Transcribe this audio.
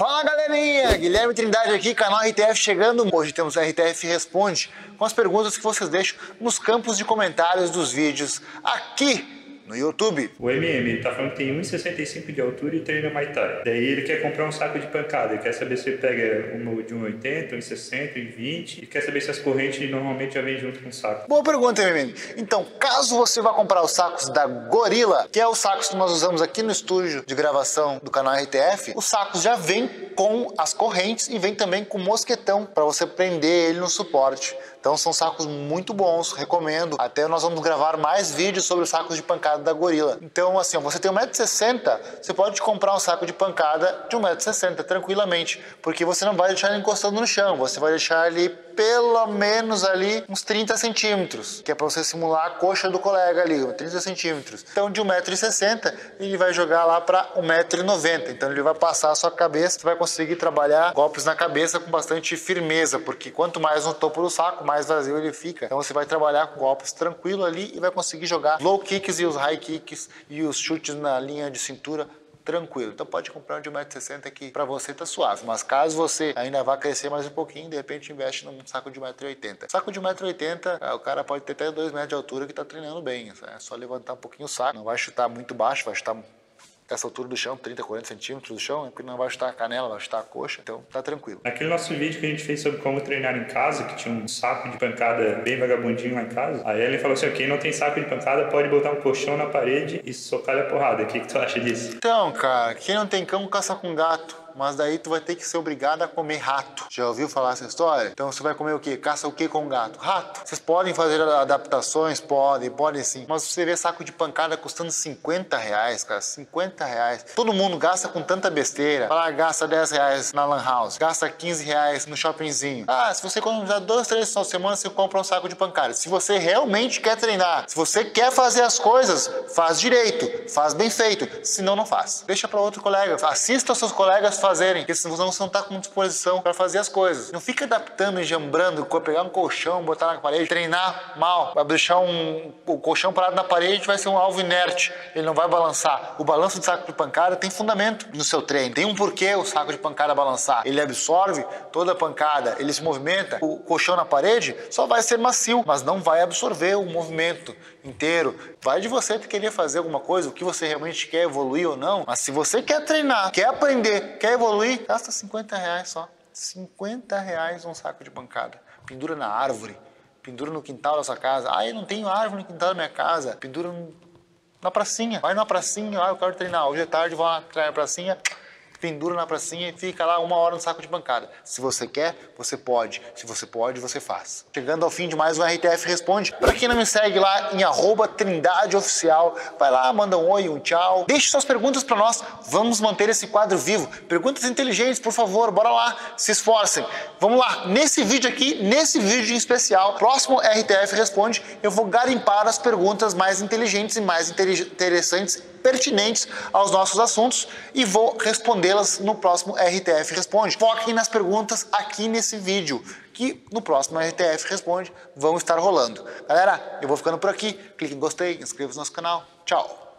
Fala galerinha, Guilherme Trindade aqui, canal RTF chegando. Hoje temos o RTF Responde com as perguntas que vocês deixam nos campos de comentários dos vídeos aqui no YouTube. O MM tá falando que tem 1,65 de altura e treina Muay Thai. Daí ele quer comprar um saco de pancada. Ele quer saber se ele pega uma de 1,80, 1,60, 1,20 e quer saber se as correntes normalmente já vêm junto com o saco. Boa pergunta, MM. Então, caso você vá comprar os sacos da Gorilla, que é os sacos que nós usamos aqui no estúdio de gravação do canal RTF, os sacos já vêm com as correntes e vem também com mosquetão para você prender ele no suporte. Então são sacos muito bons, recomendo. Até nós vamos gravar mais vídeos sobre os sacos de pancada da Gorila. Então, assim, ó, você tem 1,60m, você pode comprar um saco de pancada de 1,60m tranquilamente, porque você não vai deixar ele encostando no chão, você vai deixar ele pelo menos ali uns 30 centímetros, que é para você simular a coxa do colega ali, 30 centímetros. Então, de 1,60m, ele vai jogar lá para 1,90m. Então, ele vai passar a sua cabeça, você vai conseguir trabalhar golpes na cabeça com bastante firmeza, porque quanto mais no topo do saco, mais vazio ele fica. Então, você vai trabalhar com golpes tranquilo ali e vai conseguir jogar low kicks e os high kicks e os chutes na linha de cintura tranquilo. Então pode comprar um de 1,60m que para você tá suave. Mas caso você ainda vá crescer mais um pouquinho, de repente investe num saco de 1,80m. Saco de 1,80m, é, o cara pode ter até 2 metros de altura que tá treinando bem. É só levantar um pouquinho o saco. Não vai chutar muito baixo, vai chutar essa altura do chão, 30, 40 centímetros do chão, é porque não vai chutar a canela, vai chutar a coxa, então tá tranquilo. Naquele nosso vídeo que a gente fez sobre como treinar em casa, que tinha um saco de pancada bem vagabundinho lá em casa, a Ellen falou assim: quem não tem saco de pancada pode botar um colchão na parede e socar a porrada. O que, que tu acha disso? Então, cara, quem não tem cão caça com gato mas daí tu vai ter que ser obrigado a comer rato. Já ouviu falar essa história? Então você vai comer o quê? Caça o quê com gato? Rato. Vocês podem fazer adaptações? Podem, podem sim. Mas você vê saco de pancada custando 50 reais, cara. 50 reais. Todo mundo gasta com tanta besteira. Fala, gasta 10 reais na Lan House, gasta 15 reais no shoppingzinho. Ah, se você economizar dois, três na semana, você compra um saco de pancada. Se você realmente quer treinar, se você quer fazer as coisas, faz direito, faz bem feito. Senão, não faz. Deixa para outro colega. Assista aos seus colegas fazerem, porque senão você não está com disposição para fazer as coisas. Não fica adaptando, enjambrando, pegar um colchão, botar na parede, treinar mal, vai deixar um, o colchão parado na parede, vai ser um alvo inerte, ele não vai balançar. O balanço de saco de pancada tem fundamento no seu treino, tem um porquê o saco de pancada balançar. Ele absorve toda a pancada, ele se movimenta, o colchão na parede só vai ser macio, mas não vai absorver o movimento inteiro. Vai de você querer fazer alguma coisa, o que você realmente quer evoluir ou não, mas se você quer treinar, quer aprender, quer evoluir, gasta 50 reais só. 50 reais um saco de pancada. Pendura na árvore, pendura no quintal da sua casa. Ah, eu não tenho árvore no quintal da minha casa. Pendura na pracinha. Vai na pracinha, ah, eu quero treinar. Hoje é tarde, vou lá treinar na pracinha pendura na pracinha e fica lá uma hora no saco de bancada. Se você quer, você pode. Se você pode, você faz. Chegando ao fim de mais um RTF Responde. Para quem não me segue lá em arroba Trindade Oficial, vai lá, manda um oi, um tchau. Deixe suas perguntas para nós. Vamos manter esse quadro vivo. Perguntas inteligentes, por favor, bora lá, se esforcem. Vamos lá, nesse vídeo aqui, nesse vídeo em especial, próximo RTF Responde, eu vou garimpar as perguntas mais inteligentes e mais interessantes pertinentes aos nossos assuntos e vou respondê-las no próximo RTF Responde. Foquem nas perguntas aqui nesse vídeo, que no próximo RTF Responde vão estar rolando. Galera, eu vou ficando por aqui. Clique em gostei, inscreva-se no nosso canal. Tchau!